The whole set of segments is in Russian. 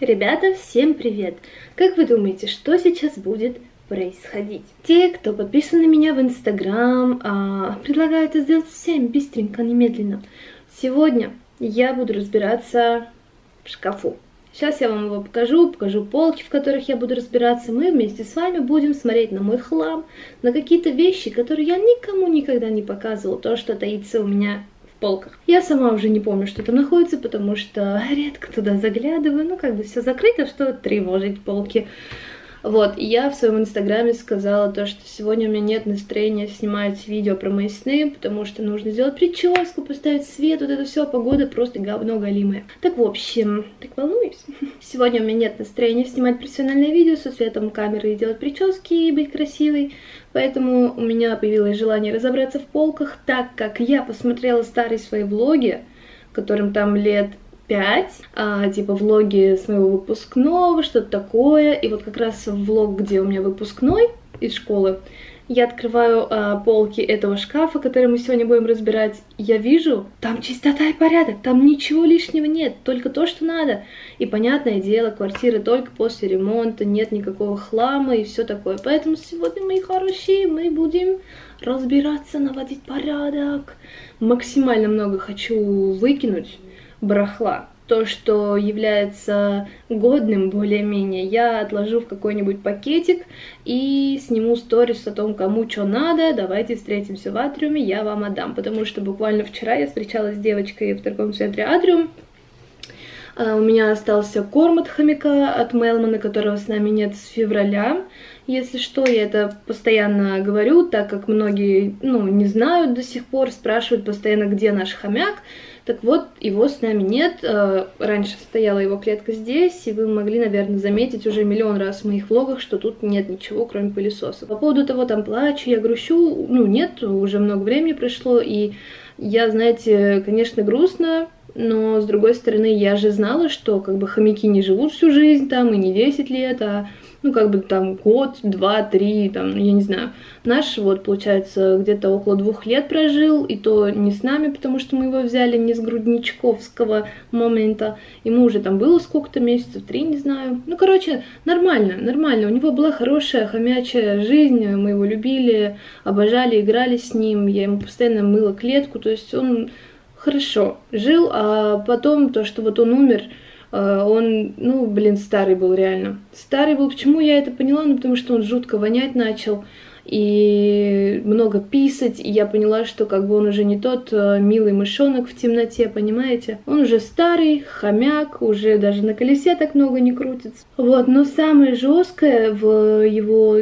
Ребята, всем привет! Как вы думаете, что сейчас будет происходить? Те, кто подписан на меня в Инстаграм, а, предлагаю это сделать всем быстренько, немедленно. Сегодня я буду разбираться в шкафу. Сейчас я вам его покажу, покажу полки, в которых я буду разбираться. Мы вместе с вами будем смотреть на мой хлам, на какие-то вещи, которые я никому никогда не показывала, то, что таится у меня полках. Я сама уже не помню, что там находится, потому что редко туда заглядываю. Ну, как бы все закрыто, что тревожить полки. Вот, и я в своем инстаграме сказала то, что сегодня у меня нет настроения снимать видео про мои сны, потому что нужно сделать прическу, поставить свет, вот это все, погода просто говно галимая. Так, в общем, так волнуюсь. Сегодня у меня нет настроения снимать профессиональное видео со светом камеры и делать прически и быть красивой, поэтому у меня появилось желание разобраться в полках, так как я посмотрела старые свои влоги, которым там лет 5, а, типа влоги с моего выпускного, что-то такое. И вот как раз влог, где у меня выпускной из школы, я открываю а, полки этого шкафа, который мы сегодня будем разбирать. Я вижу, там чистота и порядок, там ничего лишнего нет, только то, что надо. И понятное дело, квартиры только после ремонта, нет никакого хлама и все такое. Поэтому сегодня, мои хорошие, мы будем разбираться, наводить порядок. Максимально много хочу выкинуть барахла. То, что является годным более-менее, я отложу в какой-нибудь пакетик и сниму сторис о том, кому что надо, давайте встретимся в Атриуме, я вам отдам. Потому что буквально вчера я встречалась с девочкой в торговом центре Атриум, а, у меня остался корм от хомяка, от Мелмана, которого с нами нет с февраля. Если что, я это постоянно говорю, так как многие, ну, не знают до сих пор, спрашивают постоянно, где наш хомяк. Так вот, его с нами нет. Э, раньше стояла его клетка здесь, и вы могли, наверное, заметить уже миллион раз в моих влогах, что тут нет ничего, кроме пылесоса. По поводу того, там плачу, я грущу, ну нет, уже много времени прошло, и я, знаете, конечно, грустно, но с другой стороны, я же знала, что как бы хомяки не живут всю жизнь там, и не 10 лет, а ну, как бы там год, два, три, там, я не знаю. Наш вот, получается, где-то около двух лет прожил, и то не с нами, потому что мы его взяли не с грудничковского момента. Ему уже там было сколько-то месяцев, три, не знаю. Ну, короче, нормально, нормально. У него была хорошая хомячая жизнь, мы его любили, обожали, играли с ним, я ему постоянно мыла клетку, то есть он хорошо жил, а потом то, что вот он умер, он, ну, блин, старый был реально. Старый был, почему я это поняла? Ну, потому что он жутко вонять начал и много писать, и я поняла, что как бы он уже не тот э, милый мышонок в темноте, понимаете? Он уже старый, хомяк, уже даже на колесе так много не крутится. Вот, но самое жесткое в его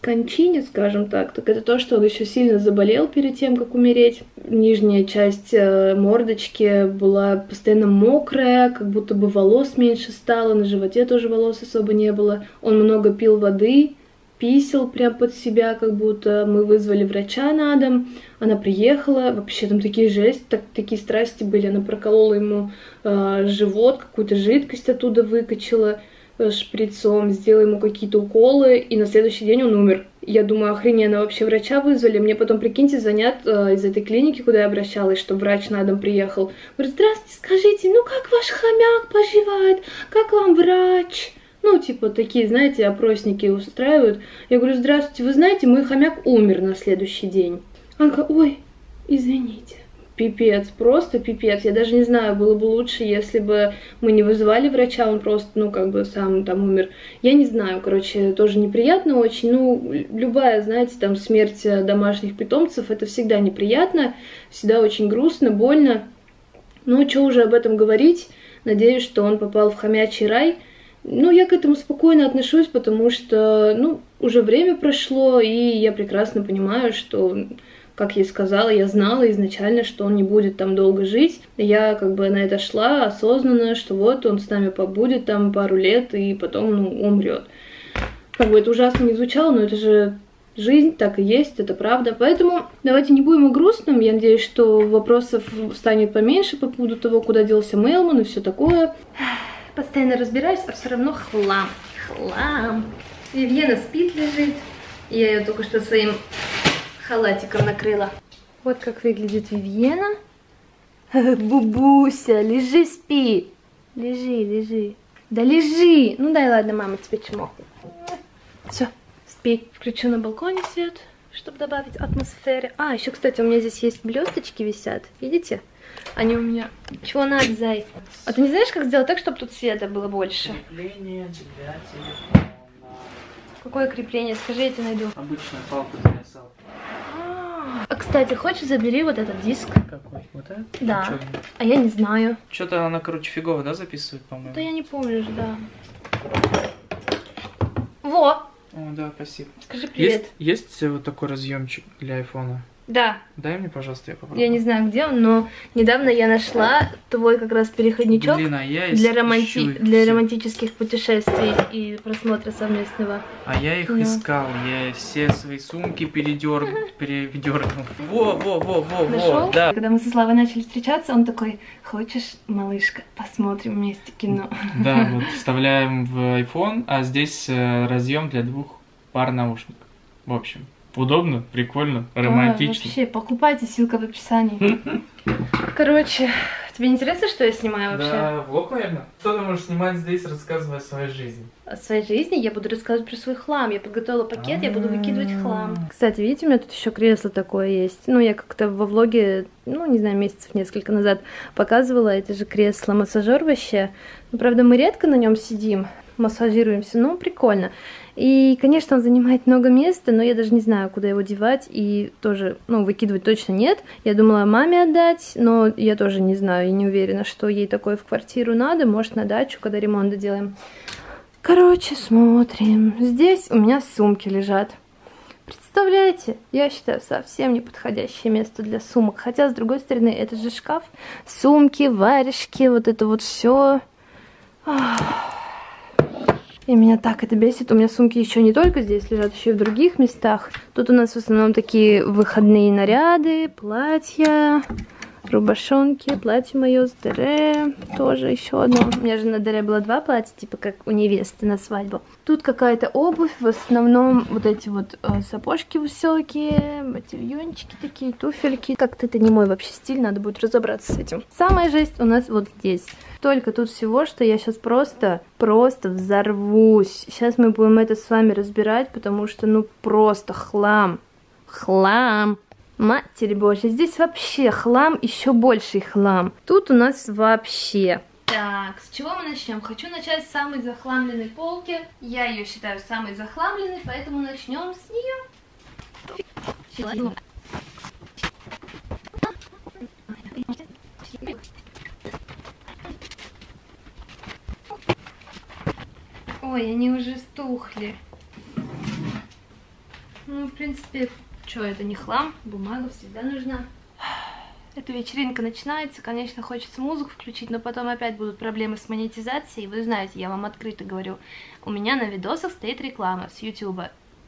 кончине, скажем так, так это то, что он еще сильно заболел перед тем, как умереть. Нижняя часть э, мордочки была постоянно мокрая, как будто бы волос меньше стало, на животе тоже волос особо не было. Он много пил воды, писел прям под себя, как будто мы вызвали врача на дом, она приехала, вообще там такие жесть, так, такие страсти были, она проколола ему э, живот, какую-то жидкость оттуда выкачала, шприцом, сделала ему какие-то уколы, и на следующий день он умер. Я думаю, охрененно, вообще врача вызвали. Мне потом, прикиньте, занят э, из этой клиники, куда я обращалась, что врач на дом приехал. Говорит, здравствуйте, скажите, ну как ваш хомяк поживает? Как вам врач? Ну, типа, такие, знаете, опросники устраивают. Я говорю, здравствуйте, вы знаете, мой хомяк умер на следующий день. Говорит, ой, извините пипец, просто пипец. Я даже не знаю, было бы лучше, если бы мы не вызывали врача, он просто, ну, как бы сам там умер. Я не знаю, короче, тоже неприятно очень. Ну, любая, знаете, там смерть домашних питомцев, это всегда неприятно, всегда очень грустно, больно. Ну, что уже об этом говорить? Надеюсь, что он попал в хомячий рай. Ну, я к этому спокойно отношусь, потому что, ну, уже время прошло, и я прекрасно понимаю, что как я сказала, я знала изначально, что он не будет там долго жить. Я как бы на это шла осознанно, что вот он с нами побудет там пару лет и потом ну, умрет. Как бы это ужасно не звучало, но это же жизнь, так и есть, это правда. Поэтому давайте не будем грустным. Я надеюсь, что вопросов станет поменьше по поводу того, куда делся Мелман и все такое. Постоянно разбираюсь, а все равно хлам. Хлам. Вивьена спит, лежит. Я ее только что своим халатиком накрыла. Вот как выглядит Вивьена. Бубуся, лежи, спи. Лежи, лежи. Да лежи! Ну дай, ладно, мама тебе чмокну. Все, спи. Включу на балконе свет, чтобы добавить атмосферы. А, еще, кстати, у меня здесь есть блесточки висят. Видите? Они у меня... Чего надо, зай? А ты не знаешь, как сделать так, чтобы тут света было больше? Крепление для телефона. Какое крепление? Скажи, я тебе найду. Обычная палка для салфи. А, кстати, хочешь, забери вот этот диск. Какой? Вот это? Да. А я не знаю. Что-то она, короче, фигово, да, записывает, по-моему? Да я не помню же, да. Во! О, да, спасибо. Скажи привет. Есть, есть вот такой разъемчик для айфона? Да, Дай мне, пожалуйста, я попробую. я не знаю, где он, но недавно я нашла твой как раз переходничок Блин, а я для, романти... для романтических путешествий и просмотра совместного. А я их Ну. искал, я все свои сумки передернул, передернул. Во, во, во, во, Нашел? во, да. Когда мы со Славой начали встречаться, он такой, хочешь, малышка, посмотрим вместе кино. Да, вот вставляем в iPhone, а здесь э, разъем для двух пар наушников. В общем, удобно, прикольно, А, романтично. вообще, покупайте, ссылка в описании. Короче, тебе интересно, что я снимаю вообще? Да, влог, наверное. Что ты можешь снимать здесь, рассказывая о своей жизни? О своей жизни я буду рассказывать про свой хлам. Я подготовила пакет, я буду выкидывать хлам. Кстати, видите, у меня тут еще кресло такое есть. Ну, я как-то во влоге, ну, не знаю, месяцев несколько назад показывала это же кресло. Массажер вообще. Ну, правда, мы редко на нем сидим, массажируемся, но прикольно. И, конечно, он занимает много места, но я даже не знаю, куда его девать, и тоже, ну, выкидывать точно нет. Я думала маме отдать, но я тоже не знаю и не уверена, что ей такое в квартиру надо, может, на дачу, когда ремонт делаем. Короче, смотрим. Здесь у меня сумки лежат. Представляете, я считаю, совсем неподходящее место для сумок. Хотя, с другой стороны, это же шкаф. Сумки, варежки, вот это вот все. И меня так это бесит. У меня сумки еще не только здесь лежат, еще и в других местах. Тут у нас в основном такие выходные наряды, платья, рубашонки, платье мое с Дере, тоже еще одно. У меня же на Дере было два платья, типа как у невесты на свадьбу. Тут какая-то обувь, в основном вот эти вот э, сапожки высокие, ботильончики такие, туфельки. Как-то это не мой вообще стиль, надо будет разобраться с этим. Самая жесть у нас вот здесь. Только тут всего, что я сейчас просто, просто взорвусь. Сейчас мы будем это с вами разбирать, потому что, ну, просто хлам. Хлам. Матерь Божья, здесь вообще хлам, еще больший хлам. Тут у нас вообще... Так, с чего мы начнем? Хочу начать с самой захламленной полки. Я ее считаю самой захламленной, поэтому начнем с нее. Ой, они уже стухли. Ну, в принципе, что, это не хлам, бумага всегда нужна. Эта вечеринка начинается, конечно, хочется музыку включить, но потом опять будут проблемы с монетизацией. Вы знаете, я вам открыто говорю, у меня на видосах стоит реклама с YouTube,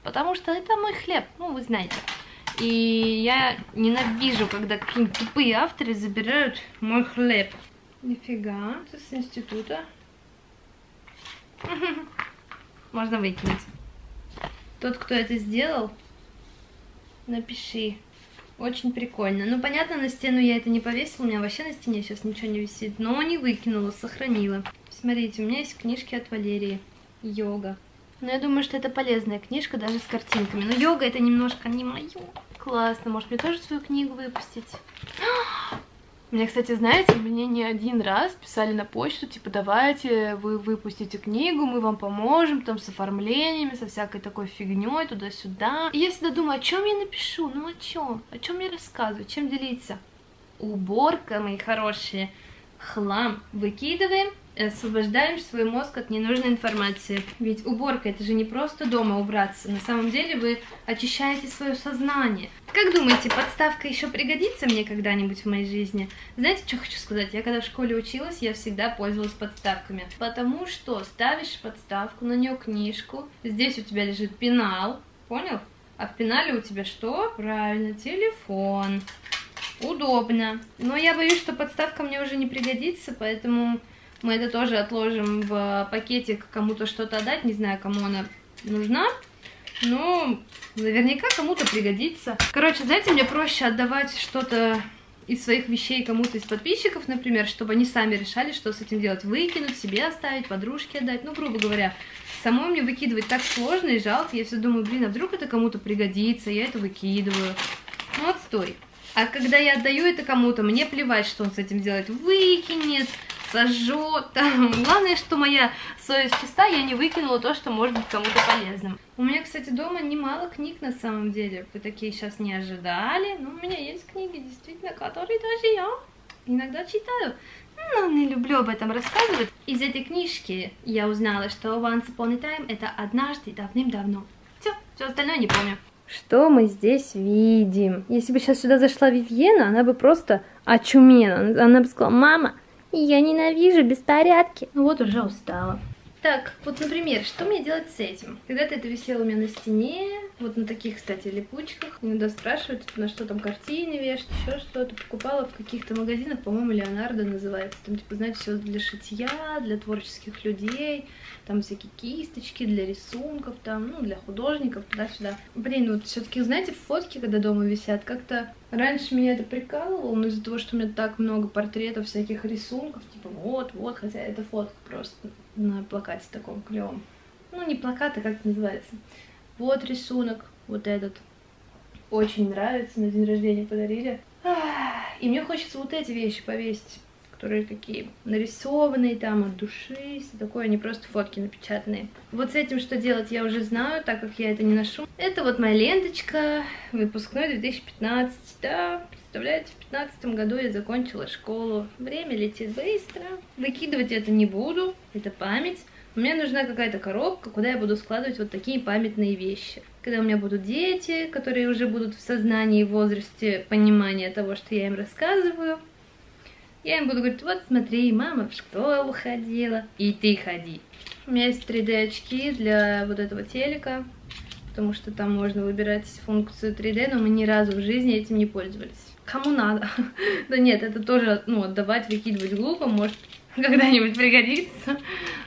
потому что это мой хлеб, ну, вы знаете. И я ненавижу, когда какие-нибудь тупые авторы забирают мой хлеб. Нифига, это с института. Можно выкинуть. Тот, кто это сделал, напиши. Очень прикольно. Ну, понятно, на стену я это не повесила. У меня вообще на стене сейчас ничего не висит. Но не выкинула, сохранила. Смотрите, у меня есть книжки от Валерии. Йога. Но я думаю, что это полезная книжка, даже с картинками. Но йога это немножко не мое. Классно. Может, мне тоже свою книгу выпустить? Мне, кстати, знаете, мне не один раз писали на почту, типа, давайте вы выпустите книгу, мы вам поможем, там, с оформлениями, со всякой такой фигней туда-сюда. И я всегда думаю, о чем я напишу, ну о чем, о чем я рассказываю, чем делиться. Уборка, мои хорошие, хлам. Выкидываем, освобождаем свой мозг от ненужной информации. Ведь уборка это же не просто дома убраться, на самом деле вы очищаете свое сознание. Как думаете, подставка еще пригодится мне когда-нибудь в моей жизни? Знаете, что хочу сказать? Я когда в школе училась, я всегда пользовалась подставками. Потому что ставишь подставку, на нее книжку, здесь у тебя лежит пенал, понял? А в пенале у тебя что? Правильно, телефон. Удобно. Но я боюсь, что подставка мне уже не пригодится, поэтому мы это тоже отложим в пакетик кому-то что-то отдать. Не знаю, кому она нужна. Но наверняка кому-то пригодится. Короче, знаете, мне проще отдавать что-то из своих вещей кому-то из подписчиков, например, чтобы они сами решали, что с этим делать. Выкинуть, себе оставить, подружке отдать. Ну, грубо говоря, самой мне выкидывать так сложно и жалко. Я все думаю, блин, а вдруг это кому-то пригодится, я это выкидываю. Ну, отстой. А когда я отдаю это кому-то, мне плевать, что он с этим делает. Выкинет, сожжет. Главное, что моя совесть чиста, я не выкинула то, что может быть кому-то полезным. У меня, кстати, дома немало книг на самом деле. Вы такие сейчас не ожидали. Но у меня есть книги, действительно, которые даже я иногда читаю. Но не люблю об этом рассказывать. Из этой книжки я узнала, что Once Upon a Time это однажды давным-давно. Все, все остальное не помню. Что мы здесь видим? Если бы сейчас сюда зашла Вивьена, она бы просто очумела. Она бы сказала, мама, я ненавижу беспорядки. Ну вот уже устала. Так, вот, например, что мне делать с этим? Когда-то это висело у меня на стене, вот на таких, кстати, липучках. Иногда спрашивают, типа, на что там картины вешать, еще что-то. Покупала в каких-то магазинах, по-моему, Леонардо называется. Там, типа, знаете, все для шитья, для творческих людей. Там всякие кисточки для рисунков, там, ну, для художников, туда-сюда. Блин, вот все-таки, знаете, фотки, когда дома висят, как-то Раньше меня это прикалывало, но из-за того, что у меня так много портретов, всяких рисунков, типа вот, вот, хотя это фотка просто на плакате таком клевом. Ну, не плакат, а как это называется. Вот рисунок, вот этот. Очень нравится, на день рождения подарили. И мне хочется вот эти вещи повесить которые такие нарисованные там от души, все такое, не просто фотки напечатанные. Вот с этим что делать я уже знаю, так как я это не ношу. Это вот моя ленточка, выпускной 2015, да, представляете, в 2015 году я закончила школу. Время летит быстро, выкидывать это не буду, это память. Мне нужна какая-то коробка, куда я буду складывать вот такие памятные вещи. Когда у меня будут дети, которые уже будут в сознании и возрасте понимания того, что я им рассказываю, я им буду говорить, вот смотри, мама в школу ходила, и ты ходи. У меня есть 3D очки для вот этого телека, потому что там можно выбирать функцию 3D, но мы ни разу в жизни этим не пользовались. Кому надо? да нет, это тоже, ну, отдавать, выкидывать глупо, может когда-нибудь пригодится.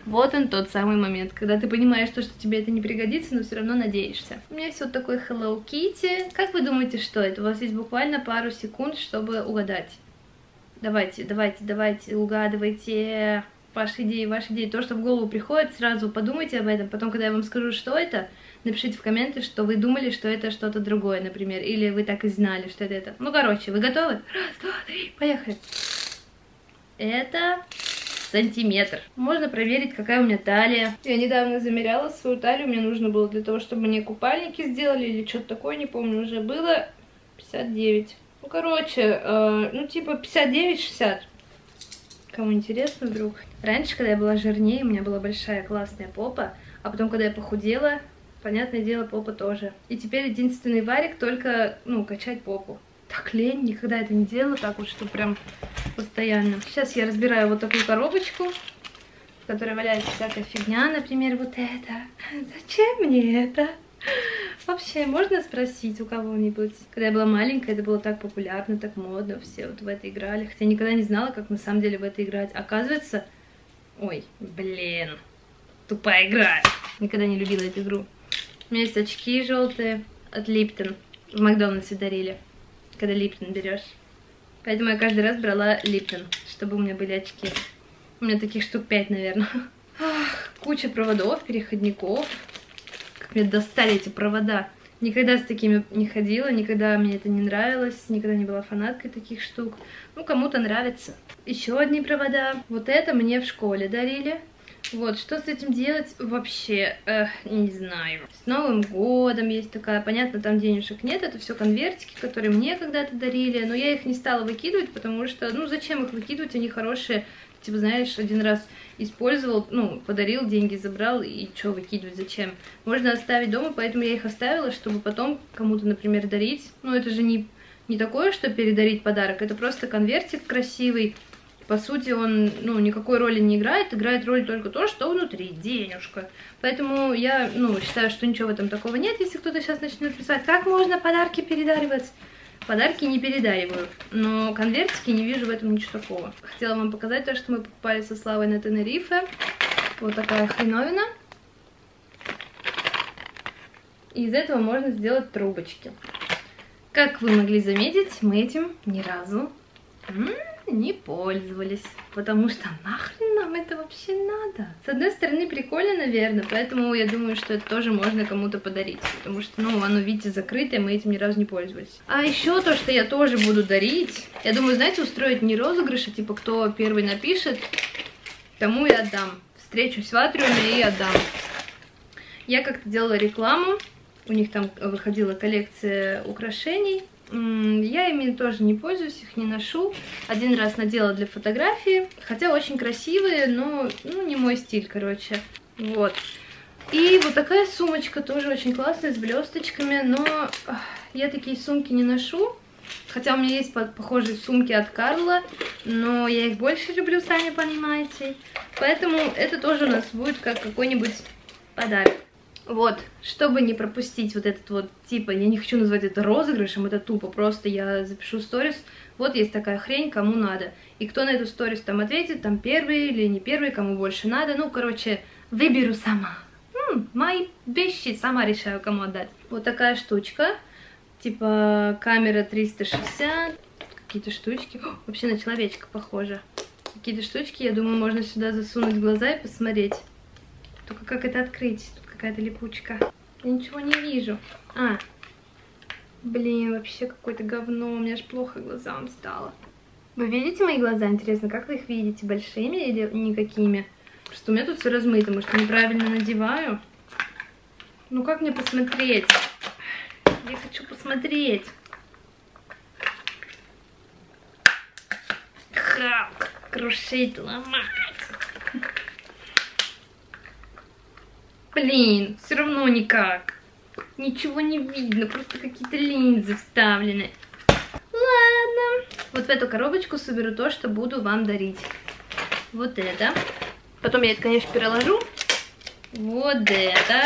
Вот он тот самый момент, когда ты понимаешь, то, что тебе это не пригодится, но все равно надеешься. У меня есть вот такой Hello Kitty. Как вы думаете, что это? У вас есть буквально пару секунд, чтобы угадать. Давайте, давайте, давайте, угадывайте ваши идеи, ваши идеи. То, что в голову приходит, сразу подумайте об этом. Потом, когда я вам скажу, что это, напишите в комменты, что вы думали, что это что-то другое, например. Или вы так и знали, что это это. Ну, короче, вы готовы? Раз, два, три, поехали. Это сантиметр. Можно проверить, какая у меня талия. Я недавно замеряла свою талию. Мне нужно было для того, чтобы мне купальники сделали или что-то такое, не помню, уже было 59. Ну, короче, э, ну, типа 59-60. Кому интересно вдруг. Раньше, когда я была жирнее, у меня была большая классная попа, а потом, когда я похудела, понятное дело, попа тоже. И теперь единственный варик только, ну, качать попу. Так лень, никогда это не делала так вот, что прям постоянно. Сейчас я разбираю вот такую коробочку, в которой валяется всякая фигня, например, вот это. Зачем мне это? Вообще, можно спросить у кого-нибудь? Когда я была маленькая, это было так популярно, так модно, все вот в это играли. Хотя никогда не знала, как на самом деле в это играть. Оказывается, ой, блин, тупая игра. Никогда не любила эту игру. У меня есть очки желтые от Липтон. В Макдональдсе дарили, когда Липтон берешь. Поэтому я каждый раз брала Липтон, чтобы у меня были очки. У меня таких штук 5, наверное. Ах, куча проводов, переходников мне достали эти провода. Никогда с такими не ходила, никогда мне это не нравилось, никогда не была фанаткой таких штук. Ну, кому-то нравится. Еще одни провода. Вот это мне в школе дарили. Вот, что с этим делать вообще, э, не знаю. С Новым годом есть такая, понятно, там денежек нет, это все конвертики, которые мне когда-то дарили, но я их не стала выкидывать, потому что, ну, зачем их выкидывать, они хорошие, типа, знаешь, один раз использовал, ну, подарил, деньги забрал, и что выкидывать, зачем? Можно оставить дома, поэтому я их оставила, чтобы потом кому-то, например, дарить. Ну, это же не, не такое, что передарить подарок, это просто конвертик красивый. По сути, он, ну, никакой роли не играет, играет роль только то, что внутри, денежка. Поэтому я, ну, считаю, что ничего в этом такого нет, если кто-то сейчас начнет писать, как можно подарки передаривать. Подарки не передариваю, но конвертики не вижу в этом ничего такого. Хотела вам показать то, что мы покупали со Славой на Тенерифе. Вот такая хреновина. И из этого можно сделать трубочки. Как вы могли заметить, мы этим ни разу М -м, не пользовались, потому что нахрен нам это вообще надо? С одной стороны, прикольно, наверное, поэтому я думаю, что это тоже можно кому-то подарить, потому что, ну, оно, видите, закрытое, мы этим ни разу не пользовались. А еще то, что я тоже буду дарить, я думаю, знаете, устроить не розыгрыши, типа, кто первый напишет, тому и отдам. Встречусь в Атриуме и отдам. Я как-то делала рекламу, у них там выходила коллекция украшений, я ими тоже не пользуюсь, их не ношу. Один раз надела для фотографии, хотя очень красивые, но ну, не мой стиль, короче. Вот. И вот такая сумочка тоже очень классная, с блесточками, но я такие сумки не ношу. Хотя у меня есть похожие сумки от Карла, но я их больше люблю, сами понимаете. Поэтому это тоже у нас будет как какой-нибудь подарок. Вот, чтобы не пропустить вот этот вот, типа, я не хочу назвать это розыгрышем, это тупо, просто я запишу сторис, вот есть такая хрень, кому надо. И кто на эту сторис там ответит, там первый или не первый, кому больше надо, ну, короче, выберу сама. М, мои вещи сама решаю, кому отдать. Вот такая штучка, типа камера 360, какие-то штучки, О, вообще на человечка похоже. Какие-то штучки, я думаю, можно сюда засунуть глаза и посмотреть. Только как это открыть? Какая-то липучка. Я ничего не вижу. А, блин, вообще какое-то говно. У меня аж плохо глазам стало. Вы видите мои глаза? Интересно, как вы их видите? Большими или никакими? Просто у меня тут все размыто. Может, неправильно надеваю? Ну, как мне посмотреть? Я хочу посмотреть. Халк. Крушить, ломать. Блин, все равно никак. Ничего не видно, просто какие-то линзы вставлены. Ладно. Вот в эту коробочку соберу то, что буду вам дарить. Вот это. Потом я это, конечно, переложу. Вот это.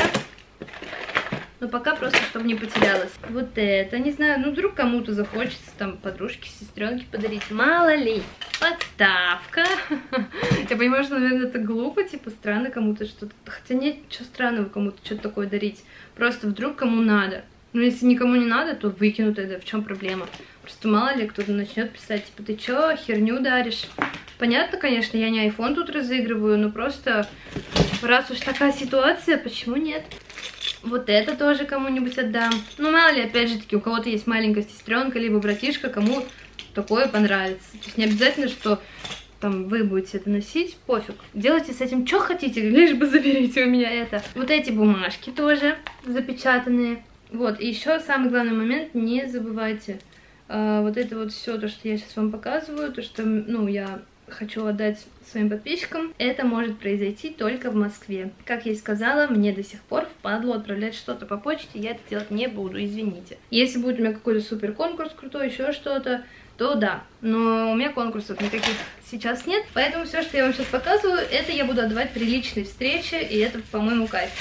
Но пока просто, чтобы не потерялось. Вот это, не знаю, ну вдруг кому-то захочется там подружке, сестренке подарить. Мало ли. Подставка. Я понимаю, что, наверное, это глупо, типа странно кому-то что-то. Хотя нет, что странного кому-то что-то такое дарить. Просто вдруг кому надо. Но если никому не надо, то выкину тогда, в чем проблема? Просто мало ли кто-то начнет писать, типа, ты чё, херню даришь? Понятно, конечно, я не iPhone тут разыгрываю, но просто раз уж такая ситуация, почему нет? Вот это тоже кому-нибудь отдам. Ну, мало ли, опять же таки, у кого-то есть маленькая сестренка, либо братишка, кому такое понравится. То есть не обязательно, что там вы будете это носить, пофиг. Делайте с этим что хотите, лишь бы заберите у меня это. Вот эти бумажки тоже запечатанные. Вот, и еще самый главный момент, не забывайте. Э, вот это вот все, то, что я сейчас вам показываю, то, что, ну, я хочу отдать своим подписчикам, это может произойти только в Москве. Как я и сказала, мне до сих пор впадло отправлять что-то по почте, я это делать не буду, извините. Если будет у меня какой-то супер конкурс крутой, еще что-то, то да. Но у меня конкурсов никаких сейчас нет, поэтому все, что я вам сейчас показываю, это я буду отдавать при личной встрече, и это, по-моему, кайф.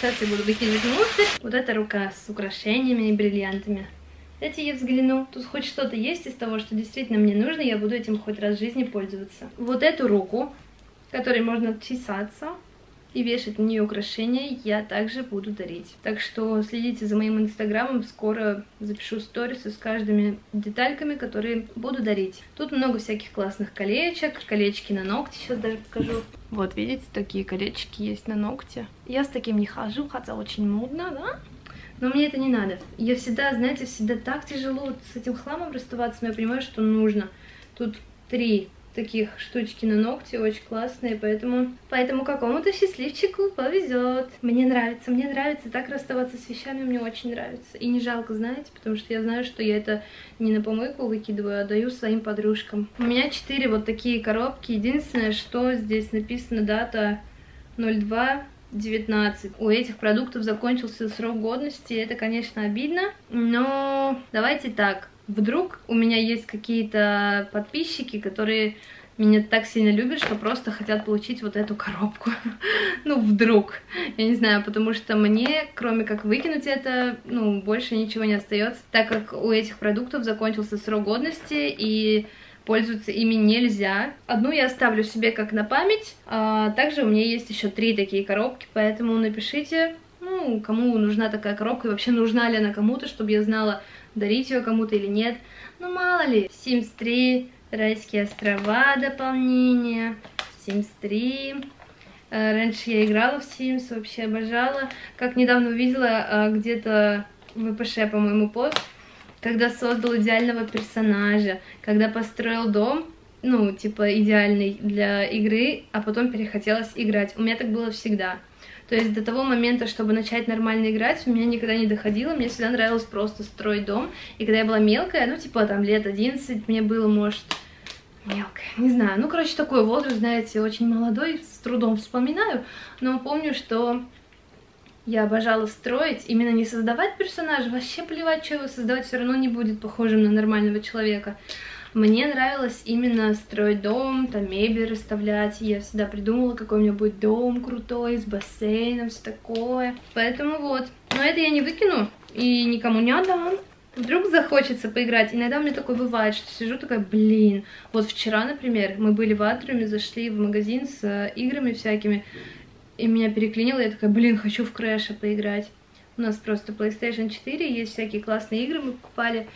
Сейчас я буду выкидывать мусор. Вот эта рука с украшениями и бриллиантами. Дайте я взгляну. Тут хоть что-то есть из того, что действительно мне нужно, я буду этим хоть раз в жизни пользоваться. Вот эту руку, которой можно чесаться и вешать на нее украшения, я также буду дарить. Так что следите за моим инстаграмом, скоро запишу сторисы с каждыми детальками, которые буду дарить. Тут много всяких классных колечек, колечки на ногти, сейчас даже покажу. Вот, видите, такие колечки есть на ногте. Я с таким не хожу, хотя очень модно, да? Но мне это не надо. Я всегда, знаете, всегда так тяжело с этим хламом расставаться, но я понимаю, что нужно. Тут три таких штучки на ногти, очень классные, поэтому, поэтому какому-то счастливчику повезет. Мне нравится, мне нравится так расставаться с вещами, мне очень нравится. И не жалко, знаете, потому что я знаю, что я это не на помойку выкидываю, а даю своим подружкам. У меня четыре вот такие коробки. Единственное, что здесь написано дата 02 19. У этих продуктов закончился срок годности, это, конечно, обидно, но давайте так. Вдруг у меня есть какие-то подписчики, которые меня так сильно любят, что просто хотят получить вот эту коробку. ну, вдруг. Я не знаю, потому что мне, кроме как выкинуть это, ну, больше ничего не остается, так как у этих продуктов закончился срок годности, и пользоваться ими нельзя. Одну я оставлю себе как на память, а также у меня есть еще три такие коробки, поэтому напишите, ну, кому нужна такая коробка и вообще нужна ли она кому-то, чтобы я знала, дарить ее кому-то или нет. Ну, мало ли, Sims 3 Райские острова дополнение, Sims 3. Э, раньше я играла в Sims, вообще обожала. Как недавно увидела э, где-то в ВПШ, по-моему, пост, когда создал идеального персонажа, когда построил дом, ну, типа, идеальный для игры, а потом перехотелось играть. У меня так было всегда. То есть до того момента, чтобы начать нормально играть, у меня никогда не доходило. Мне всегда нравилось просто строить дом. И когда я была мелкая, ну, типа, там, лет 11, мне было, может, мелкая, не знаю. Ну, короче, такой возраст, знаете, очень молодой, с трудом вспоминаю. Но помню, что я обожала строить, именно не создавать персонажа, вообще плевать, что его создавать, все равно не будет похожим на нормального человека. Мне нравилось именно строить дом, там мебель расставлять. Я всегда придумала, какой у меня будет дом крутой, с бассейном, все такое. Поэтому вот. Но это я не выкину и никому не отдам. Вдруг захочется поиграть. Иногда у меня такое бывает, что сижу такая, блин. Вот вчера, например, мы были в Атриуме, зашли в магазин с э, играми всякими, и меня переклинило, я такая, блин, хочу в Крэша поиграть. У нас просто PlayStation 4, есть всякие классные игры, мы покупали.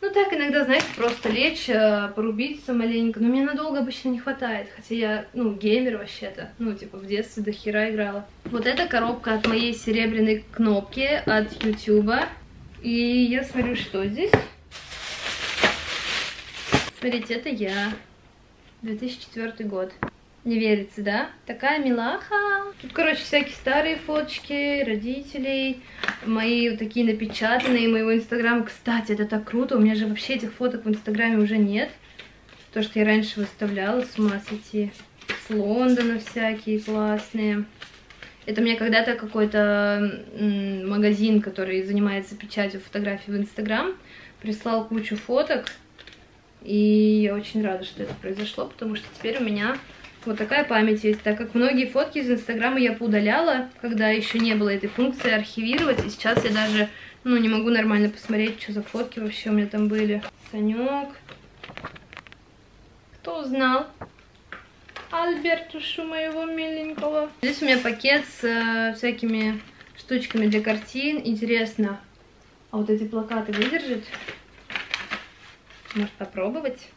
Ну так, иногда, знаете, просто лечь, э, порубиться маленько. Но мне надолго обычно не хватает. Хотя я, ну, геймер вообще-то. Ну, типа, в детстве до хера играла. Вот эта коробка от моей серебряной кнопки от Ютуба. И я смотрю, что здесь. Смотрите, это я. 2004 год. Не верится, да? Такая милаха. Тут, короче, всякие старые фоточки родителей. Мои вот такие напечатанные моего инстаграма. Кстати, это так круто. У меня же вообще этих фоток в инстаграме уже нет. То, что я раньше выставляла, с ума. С Лондона всякие классные. Это мне когда-то какой-то магазин, который занимается печатью фотографий в Инстаграм, прислал кучу фоток. И я очень рада, что это произошло, потому что теперь у меня вот такая память есть, так как многие фотки из Инстаграма я поудаляла, когда еще не было этой функции архивировать, и сейчас я даже, ну, не могу нормально посмотреть, что за фотки вообще у меня там были. Санек. Кто узнал? Альбертушу моего миленького. Здесь у меня пакет с э, всякими штучками для картин. Интересно, а вот эти плакаты выдержат? Может попробовать?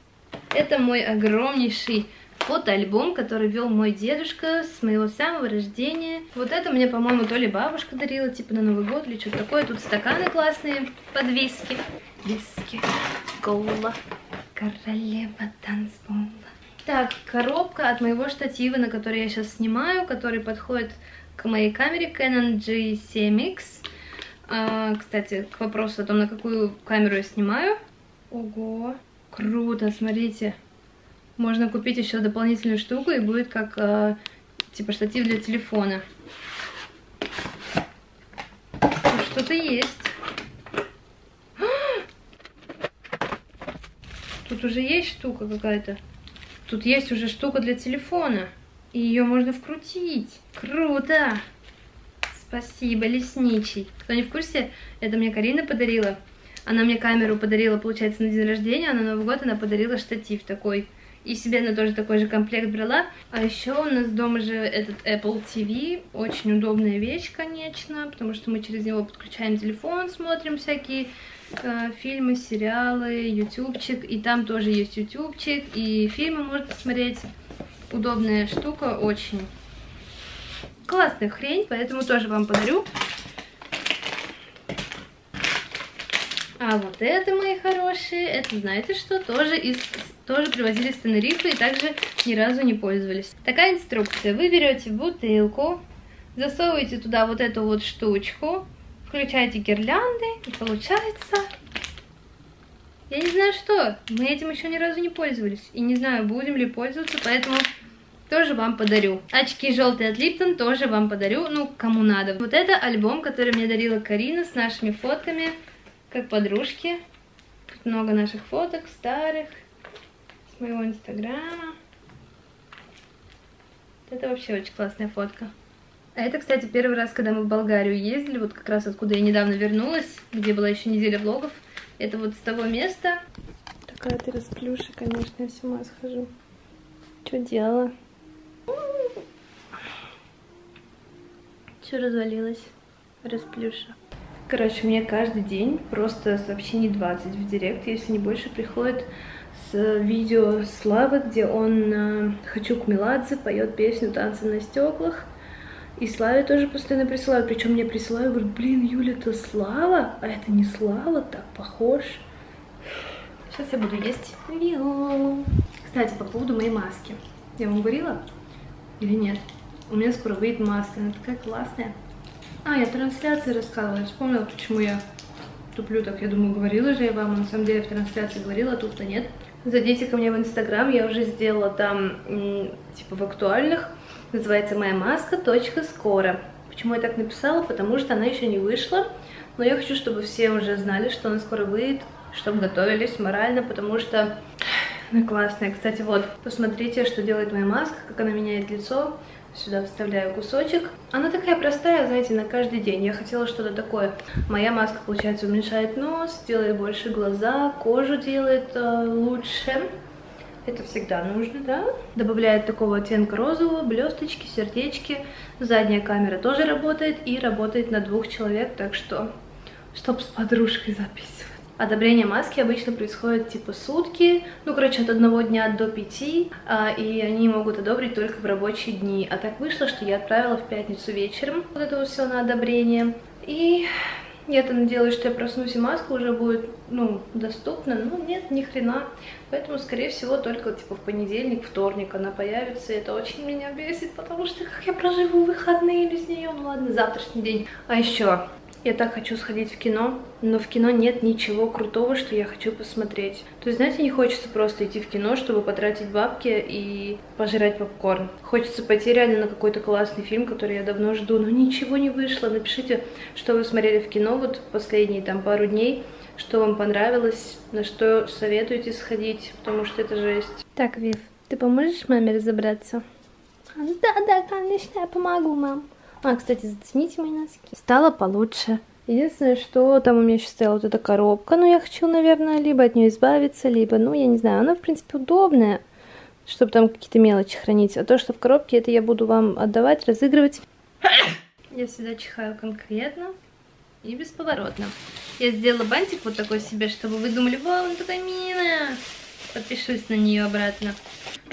Это мой огромнейший фотоальбом, который вел мой дедушка с моего самого рождения. Вот это мне, по-моему, то ли бабушка дарила, типа на Новый год или что-то такое. Тут стаканы классные под виски. Виски, кола, королева танцпола. Так, коробка от моего штатива, на который я сейчас снимаю, который подходит к моей камере Canon G7X. А, кстати, к вопросу о том, на какую камеру я снимаю. Ого, круто, смотрите. Можно купить еще дополнительную штуку, и будет как, э, типа, штатив для телефона. Что-то есть. Тут уже есть штука какая-то. Тут есть уже штука для телефона. И ее можно вкрутить. Круто! Спасибо, лесничий. Кто не в курсе, это мне Карина подарила. Она мне камеру подарила, получается, на день рождения, а на Новый год она подарила штатив такой и себе она тоже такой же комплект брала. А еще у нас дома же этот Apple TV. Очень удобная вещь, конечно, потому что мы через него подключаем телефон, смотрим всякие э, фильмы, сериалы, ютубчик. И там тоже есть ютубчик, и фильмы можно смотреть. Удобная штука, очень классная хрень, поэтому тоже вам подарю. А вот это, мои хорошие, это знаете что? Тоже из тоже привозили с Тенерифе и также ни разу не пользовались. Такая инструкция. Вы берете бутылку, засовываете туда вот эту вот штучку, включаете гирлянды и получается... Я не знаю что, мы этим еще ни разу не пользовались. И не знаю, будем ли пользоваться, поэтому тоже вам подарю. Очки желтые от Липтон тоже вам подарю, ну, кому надо. Вот это альбом, который мне дарила Карина с нашими фотками, как подружки. Тут много наших фоток, старых моего инстаграма. Это вообще очень классная фотка. А это, кстати, первый раз, когда мы в Болгарию ездили, вот как раз откуда я недавно вернулась, где была еще неделя влогов. Это вот с того места. Такая ты расплюша, конечно, я с ума схожу. Что делала? Все развалилось. Расплюша. Короче, мне каждый день просто сообщений 20 в директ, если не больше, приходит с видео Славы, где он э, «Хочу к Меладзе» поет песню «Танцы на стеклах». И Славе тоже постоянно присылают, причем мне присылают, говорят, блин, Юля, это Слава, а это не Слава, так похож. Сейчас я буду есть вино. Кстати, по поводу моей маски. Я вам говорила или нет? У меня скоро выйдет маска, она такая классная. А, я трансляции рассказывала, вспомнила, почему я туплю так. Я думаю, говорила же я вам, а на самом деле в трансляции говорила, а тут-то нет. Зайдите ко мне в Инстаграм, я уже сделала там, типа, в актуальных. Называется «Моя маска. Точка. Скоро». Почему я так написала? Потому что она еще не вышла. Но я хочу, чтобы все уже знали, что она скоро выйдет, чтобы готовились морально, потому что она классная. Кстати, вот, посмотрите, что делает моя маска, как она меняет лицо. Сюда вставляю кусочек. Она такая простая, знаете, на каждый день. Я хотела что-то такое. Моя маска, получается, уменьшает нос, делает больше глаза, кожу делает э, лучше. Это всегда нужно, да? Добавляет такого оттенка розового, блесточки, сердечки. Задняя камера тоже работает и работает на двух человек, так что, чтоб с подружкой записывать. Одобрение маски обычно происходит типа сутки, ну, короче, от одного дня до пяти, а, и они могут одобрить только в рабочие дни. А так вышло, что я отправила в пятницу вечером вот это вот все на одобрение. И я-то надеялась, что я проснусь и маска уже будет, ну, доступна, но нет, ни хрена. Поэтому, скорее всего, только, типа, в понедельник, вторник она появится, и это очень меня бесит, потому что как я проживу выходные без нее, ну ладно, завтрашний день. А еще, я так хочу сходить в кино, но в кино нет ничего крутого, что я хочу посмотреть. То есть, знаете, не хочется просто идти в кино, чтобы потратить бабки и пожрать попкорн. Хочется пойти реально на какой-то классный фильм, который я давно жду, но ничего не вышло. Напишите, что вы смотрели в кино вот последние там пару дней, что вам понравилось, на что советуете сходить, потому что это жесть. Так, Вив, ты поможешь маме разобраться? Да, да, конечно, я помогу, мам. А, кстати, зацените мои носки. Стало получше. Единственное, что там у меня еще стояла вот эта коробка, но я хочу, наверное, либо от нее избавиться, либо, ну, я не знаю, она, в принципе, удобная, чтобы там какие-то мелочи хранить. А то, что в коробке, это я буду вам отдавать, разыгрывать. Я всегда чихаю конкретно и бесповоротно. Я сделала бантик вот такой себе, чтобы вы думали, вау, милая. Подпишусь на нее обратно.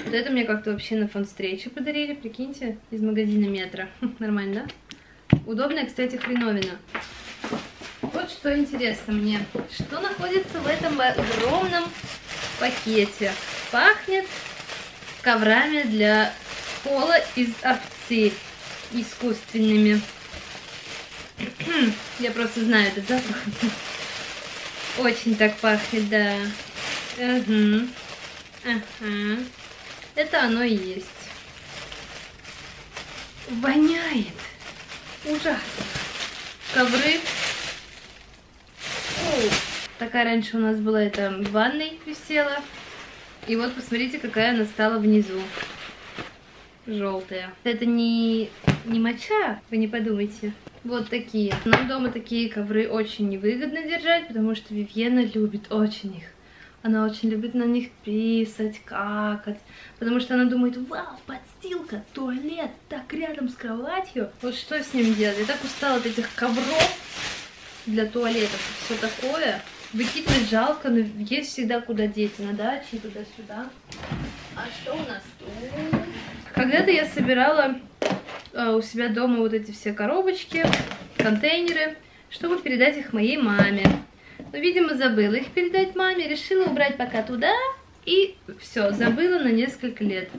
Вот это мне как-то вообще на фон встречи подарили, прикиньте, из магазина Метро. Нормально, да? Удобная, кстати, хреновина. Вот что интересно мне. Что находится в этом огромном пакете? Пахнет коврами для пола из овцы искусственными. Я просто знаю этот запах. Очень так пахнет, да. Угу. Ага. Это оно и есть. Воняет. Ужасно. Ковры. Фу. Такая раньше у нас была это в ванной висела. И вот посмотрите, какая она стала внизу. Желтая. Это не, не моча, вы не подумайте. Вот такие. Нам дома такие ковры очень невыгодно держать, потому что Вивьена любит очень их. Она очень любит на них писать, какать, потому что она думает, вау, подстилка, туалет, так рядом с кроватью. Вот что с ним делать? Я так устала от этих ковров для туалетов, все такое. Выкидывать жалко, но есть всегда куда деть, на даче, туда-сюда. А что у нас тут? Когда-то я собирала э, у себя дома вот эти все коробочки, контейнеры, чтобы передать их моей маме. Но, видимо, забыла их передать маме, решила убрать пока туда, и все, забыла на несколько лет.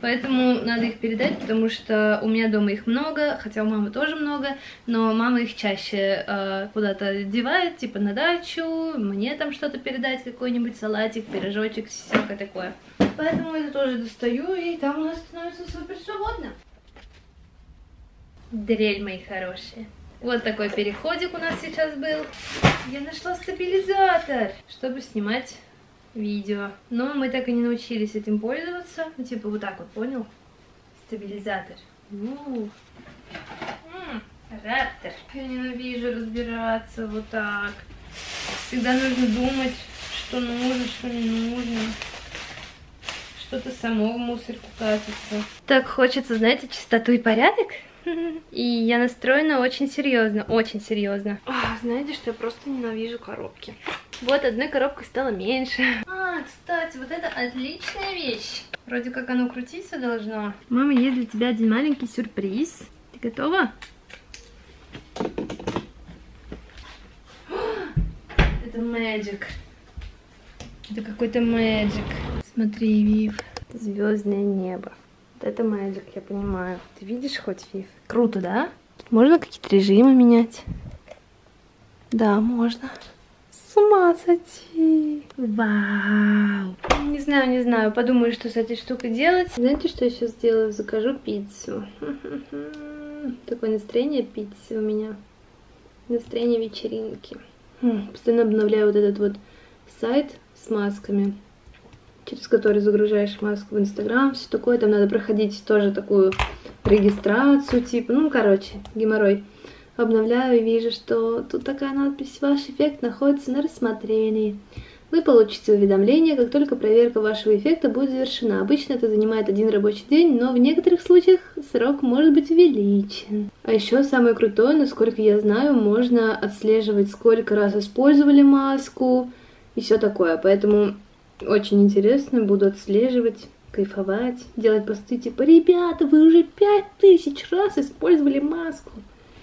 Поэтому надо их передать, потому что у меня дома их много, хотя у мамы тоже много, но мама их чаще э, куда-то девает, типа на дачу, мне там что-то передать, какой-нибудь салатик, пирожочек, всякое такое. Поэтому это тоже достаю, и там у нас становится супер свободно. Дрель, мои хорошие. Вот такой переходик у нас сейчас был. Я нашла стабилизатор, чтобы снимать видео. Но мы так и не научились этим пользоваться. Ну, типа вот так вот, понял? Стабилизатор. Ну, раптор. Я ненавижу разбираться вот так. Всегда нужно думать, что нужно, что не нужно. Что-то само в мусорку катится. Так хочется, знаете, чистоту и порядок? И я настроена очень серьезно, очень серьезно. Ах, знаете, что я просто ненавижу коробки. Вот одной коробкой стало меньше. А, А, кстати, вот это отличная вещь. Вроде как оно крутиться должно. Мама, есть для тебя один маленький сюрприз. Ты готова? Это Magic. Это какой-то Magic. Смотри, Вив. Звездное небо. Вот это Magic, я понимаю. Ты видишь хоть, Вив? Круто, да? Можно какие-то режимы менять? Да, можно. С ума сойти. Вау. Не знаю, не знаю. Подумаю, что с этой штукой делать. Знаете, что я сейчас сделаю? Закажу пиццу. Такое настроение пиццы у меня. Настроение вечеринки. Постоянно обновляю вот этот вот сайт с масками, через который загружаешь маску в Инстаграм, все такое. Там надо проходить тоже такую регистрацию, типа, ну, короче, геморрой обновляю и вижу, что тут такая надпись «Ваш эффект находится на рассмотрении». Вы получите уведомление, как только проверка вашего эффекта будет завершена. Обычно это занимает один рабочий день, но в некоторых случаях срок может быть увеличен. А еще самое крутое, насколько я знаю, можно отслеживать, сколько раз использовали маску и все такое. Поэтому очень интересно, буду отслеживать, кайфовать, делать посты типа «Ребята, вы уже пять тысяч раз использовали маску».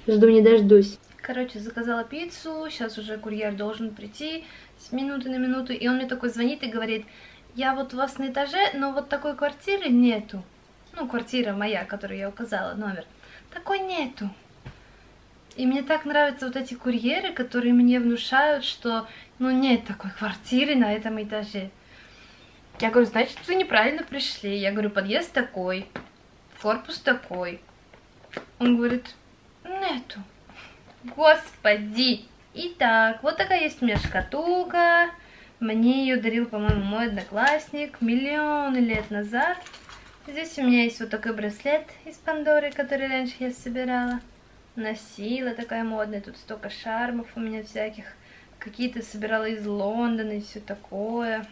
Жду не дождусь. Короче, заказала пиццу, сейчас уже курьер должен прийти с минуты на минуту, и он мне такой звонит и говорит, я вот у вас на этаже, но вот такой квартиры нету. Ну, квартира моя, которую я указала, номер. Такой нету. И мне так нравятся вот эти курьеры, которые мне внушают, что, ну, нет такой квартиры на этом этаже. Я говорю, значит, вы неправильно пришли. Я говорю, подъезд такой, корпус такой. Он говорит, нету. Господи! Итак, вот такая есть у меня шкатулка. Мне ее дарил, по-моему, мой одноклассник миллионы лет назад. Здесь у меня есть вот такой браслет из Пандоры, который раньше я собирала. Носила, такая модная. Тут столько шармов у меня всяких. Какие-то собирала из Лондона и все такое.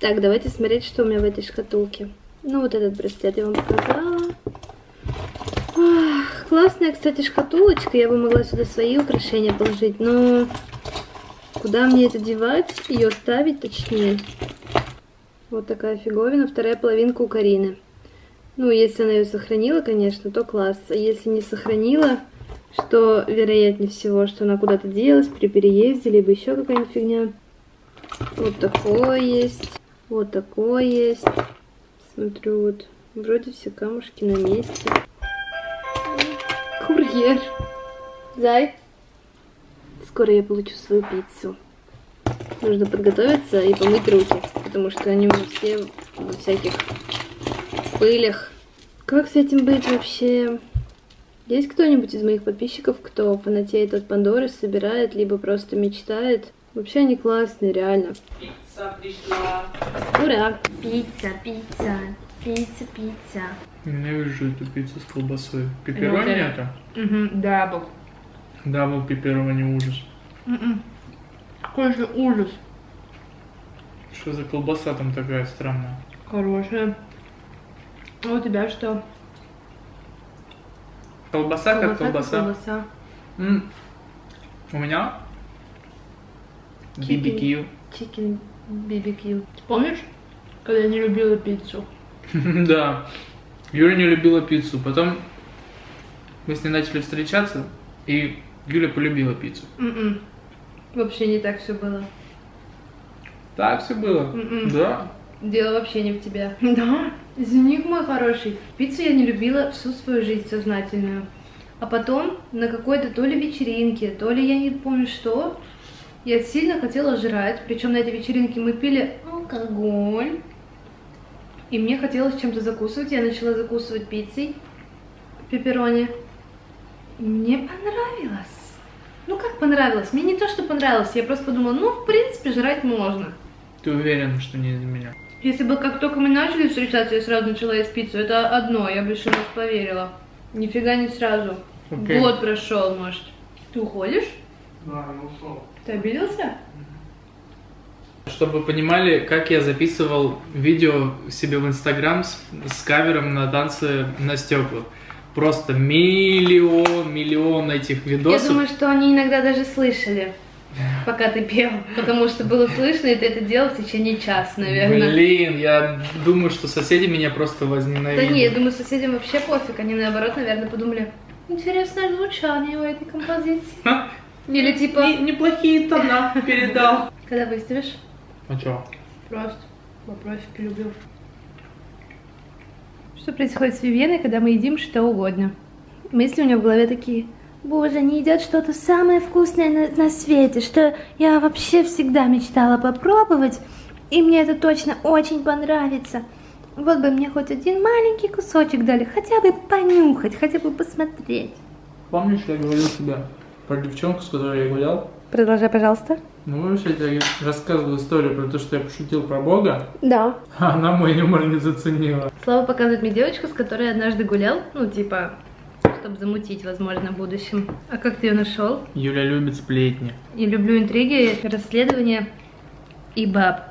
Так, давайте смотреть, что у меня в этой шкатулке. Ну, вот этот браслет я вам показала. Ах, классная, кстати, шкатулочка. Я бы могла сюда свои украшения положить, но куда мне это девать? Ее ставить, точнее. Вот такая фиговина. Вторая половинка у Карины. Ну, если она ее сохранила, конечно, то класс. А если не сохранила, что вероятнее всего, что она куда-то делась при переезде, либо еще какая-нибудь фигня. Вот такое есть. Вот такое есть. Смотрю, вот вроде все камушки на месте. Курьер. Зай. Скоро я получу свою пиццу. Нужно подготовиться и помыть руки, потому что они уже все во всяких пылях. Как с этим быть вообще? Есть кто-нибудь из моих подписчиков, кто фанатеет от Пандоры, собирает, либо просто мечтает? Вообще они классные, реально. Пицца пришла. Ура! Пицца, пицца, пицца, пицца. Ненавижу эту пиццу с колбасой. Пепперони это? Угу, double. Double пепперони ужас. Какой же ужас. Что за колбаса там такая странная? Хорошая. А у тебя что? Колбаса, как колбаса. колбаса. М. У меня. BBQ. Чикен BBQ. Помнишь, когда я не любила пиццу? Да. Юля не любила пиццу. Потом мы с ней начали встречаться, и Юля полюбила пиццу. М-м. Вообще не так все было. Так все было. Мгм. Да. Дело вообще не в тебя. Да, извини, мой хороший. Пиццу я не любила всю свою жизнь сознательную. А потом на какой-то то ли вечеринке, то ли я не помню что, я сильно хотела жрать. Причем на этой вечеринке мы пили алкоголь. И мне хотелось чем-то закусывать. Я начала закусывать пиццей, пепперони. И мне понравилось. Ну как понравилось? Мне не то, что понравилось. Я просто подумала, ну, в принципе, жрать можно. Ты уверена, что не из-за меня? Если бы как только мы начали встречаться, я сразу начала есть пиццу, это одно, я бы еще раз поверила. Нифига не сразу. Окей. Год прошел, может. Ты уходишь? Да, ну ушел. Ты обиделся? Чтобы вы понимали, как я записывал видео себе в Инстаграм с, с кавером на танцы на стеклах. Просто миллион, миллион этих видосов. Я думаю, что они иногда даже слышали. Пока ты пел, потому что было слышно, и ты это делал в течение часа, наверное. Блин, я думаю, что соседи меня просто Да возненавидят. не, я думаю, соседям вообще пофиг, они наоборот, наверное, подумали, интересное звучание у этой композиции. Или типа, не- неплохие тона передал. когда выставишь, А чё? просто вопросики люблю. Что происходит с Вивьеной, когда мы едим что угодно? Мысли у нее в голове такие. Боже, не едят что-то самое вкусное на, на свете, что я вообще всегда мечтала попробовать, и мне это точно очень понравится. Вот бы мне хоть один маленький кусочек дали, хотя бы понюхать, хотя бы посмотреть. Помнишь, я говорил тебе про девчонку, с которой я гулял? Продолжай, пожалуйста. Ну, помнишь, я тебе рассказывал историю про то, что я пошутил про Бога, Да. а она мой юмор не заценила. Слава показывает мне девочку, с которой я однажды гулял, ну, типа, чтобы замутить, возможно, в будущем. А как ты ее нашел? Юля любит сплетни. Я люблю интриги, расследования и баб.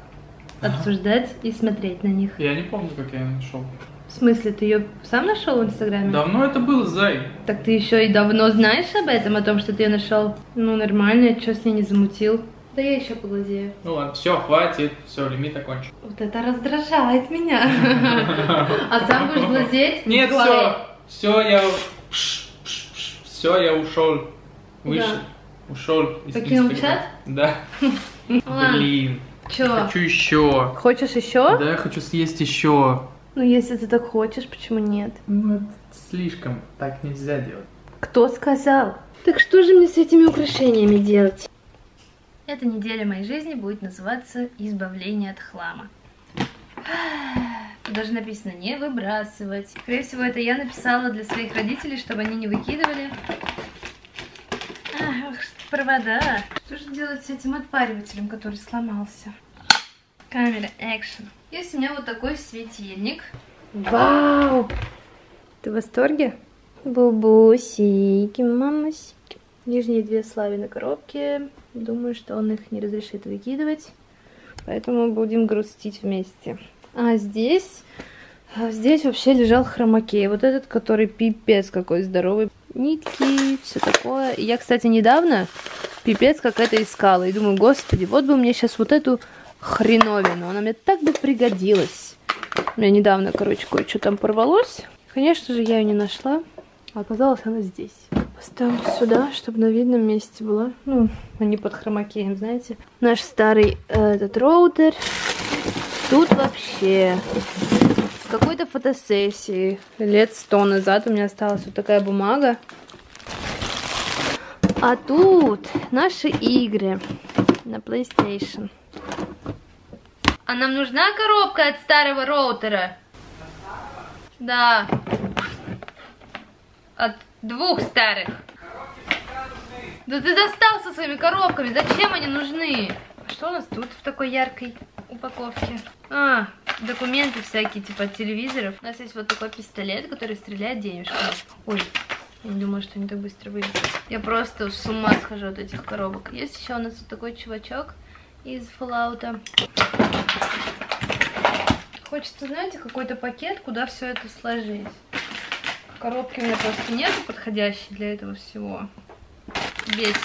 Обсуждать и смотреть на них. Я не помню, как я ее нашел. В смысле, ты ее сам нашел в Инстаграме? Давно это было, Зай. Так ты еще и давно знаешь об этом, о том, что ты ее нашел? Ну, нормально, что с ней не замутил? Да я еще поглазею. Ну ладно, все, хватит, все, лимит окончен. Вот это раздражает меня. А сам будешь глазеть? Нет, все, все, я, все, я ушел, вышел, ушел. из Покинул чат? Да. Блин, Че? хочу еще. Хочешь еще? Да, я хочу съесть еще. Ну, если ты так хочешь, почему нет? Ну, это слишком, так нельзя делать. Кто сказал? Так что же мне с этими украшениями делать? Эта неделя моей жизни будет называться «Избавление от хлама». Тут даже написано «не выбрасывать». Скорее всего, это я написала для своих родителей, чтобы они не выкидывали. Ах, провода. Что же делать с этим отпаривателем, который сломался? Камера, экшен. Есть у меня вот такой светильник. Вау! Ты в восторге? Бубусики, мамусики. Нижние две слави на коробке. Думаю, что он их не разрешит выкидывать. Поэтому будем грустить вместе. А здесь... а здесь вообще лежал хромакей. Вот этот, который пипец какой здоровый. Нитки, все такое. Я, кстати, недавно пипец как это искала. И думаю, господи, вот бы мне сейчас вот эту хреновину. Она мне так бы пригодилась. У меня недавно, короче, кое-что там порвалось. Конечно же, я ее не нашла. А оказалось, она здесь. Поставлю сюда, чтобы на видном месте была. Ну, не под хромакеем, знаете. Наш старый э, этот роутер. Тут вообще с какой-то фотосессии лет сто назад у меня осталась вот такая бумага. А тут наши игры на PlayStation. А нам нужна коробка от старого роутера? Да. От двух старых. Да ты достал со своими коробками. Зачем они нужны? Что у нас тут в такой яркой упаковке? А, документы всякие, типа телевизоров. У нас есть вот такой пистолет, который стреляет денежками. Ой, я не думала, что они так быстро выйдут. Я просто с ума схожу от этих коробок. Есть еще у нас вот такой чувачок из Fallout. Хочется, знаете, какой-то пакет, куда все это сложить. Коробки у меня просто нет подходящей для этого всего. Бесит.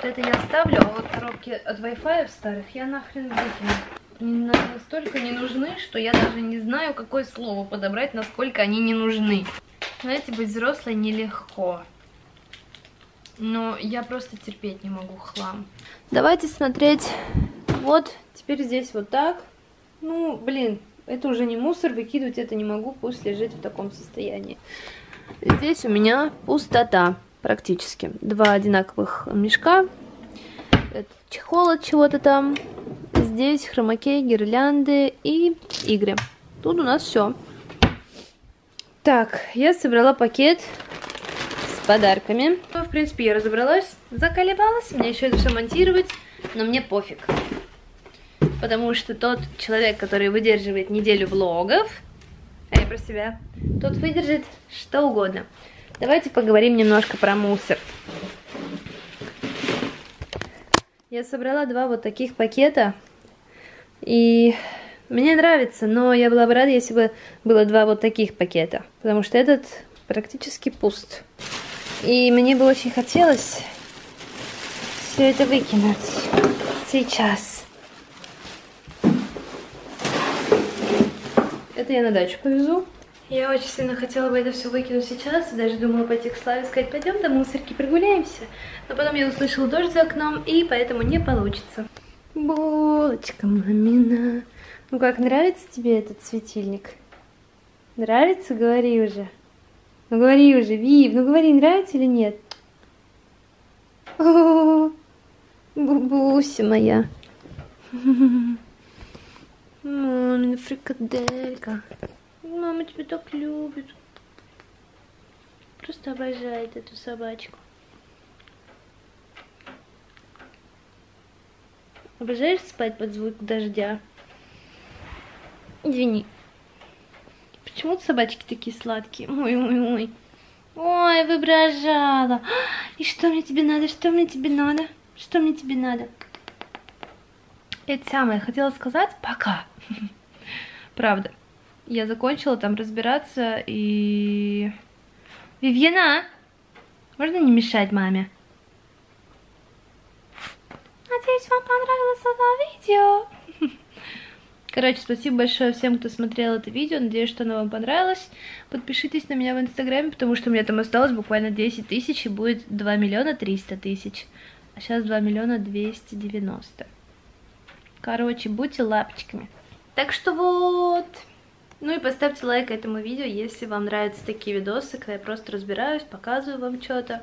Это я оставлю, а вот коробки от Wi-Fi старых я нахрен выкину. Они настолько не нужны, что я даже не знаю, какое слово подобрать, насколько они не нужны. Знаете, быть взрослой нелегко. Но я просто терпеть не могу хлам. Давайте смотреть. Вот, теперь здесь вот так. Ну, блин, это уже не мусор, выкидывать это не могу, пусть лежит в таком состоянии. Здесь у меня пустота практически. Два одинаковых мешка. Это чехол от чего-то там. Здесь хромакей, гирлянды и игры. Тут у нас все. Так, я собрала пакет с подарками. Ну, в принципе, я разобралась, заколебалась. Мне еще это все монтировать, но мне пофиг. Потому что тот человек, который выдерживает неделю влогов, а я про себя, тот выдержит что угодно. Давайте поговорим немножко про мусор. Я собрала два вот таких пакета, и мне нравится, но я была бы рада, если бы было два вот таких пакета, потому что этот практически пуст. И мне бы очень хотелось все это выкинуть сейчас. Это я на дачу повезу. Я очень сильно хотела бы это все выкинуть сейчас, даже думала пойти к Славе сказать, пойдем до мусорки прогуляемся. Но потом я услышала дождь за окном, и поэтому не получится. Булочка мамина. Ну как, нравится тебе этот светильник? Нравится? Говори уже. Ну говори уже, Вив, ну говори, нравится или нет? О, бубуся моя. Мамина фрикаделька. Мама тебя так любит. Просто обожает эту собачку. Обожаешь спать под звук дождя? Извини. Почему собачки такие сладкие? Ой, ой, ой. Ой, воображала. И что мне тебе надо? Что мне тебе надо? Что мне тебе надо? Это самое, хотела сказать пока. Правда. Я закончила там разбираться и... Вивьена, можно не мешать маме? Надеюсь, вам понравилось это видео. Короче, спасибо большое всем, кто смотрел это видео. Надеюсь, что оно вам понравилось. Подпишитесь на меня в инстаграме, потому что у меня там осталось буквально 10 тысяч и будет 2 миллиона 300 тысяч. А сейчас 2 миллиона 290. Короче, будьте лапочками. Так что вот... Ну и поставьте лайк этому видео, если вам нравятся такие видосы, когда я просто разбираюсь, показываю вам что-то.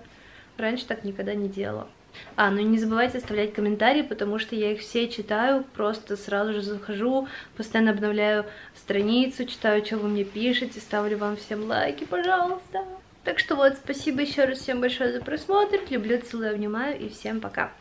Раньше так никогда не делала. А, ну и не забывайте оставлять комментарии, потому что я их все читаю, просто сразу же захожу, постоянно обновляю страницу, читаю, что вы мне пишете, ставлю вам всем лайки, пожалуйста. Так что вот, спасибо еще раз всем большое за просмотр, люблю, целую, обнимаю и всем пока.